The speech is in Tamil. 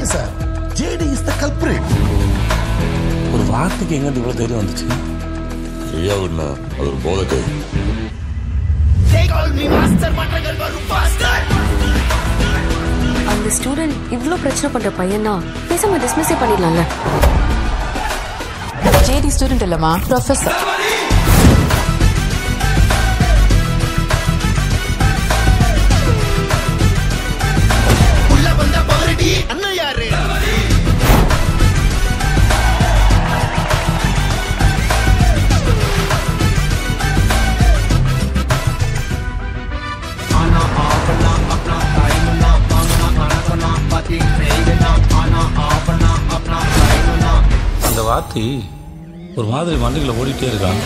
இல்ல sir. J D is the culprit ஒரு வார்த்தைக்கு எங்க இவ்வளவு தைரியம் வந்துச்சு? ஐயாவுன்னா அது ஒரு போதகை அந்த ஸ்டூடெண்ட் இவ்ளோ பிரச்சனை பண்ற பையனா பேசாம டிஸ்மிஸே பண்ணிடலாம்ல. ஜேடி ஸ்டூடெண்ட் இல்லம்மா ப்ரொஃபஸர் அண்ணன் அந்த வார்த்தை ஒரு மாதிரி மண்டைகளை ஓடிட்டே இருக்கான்.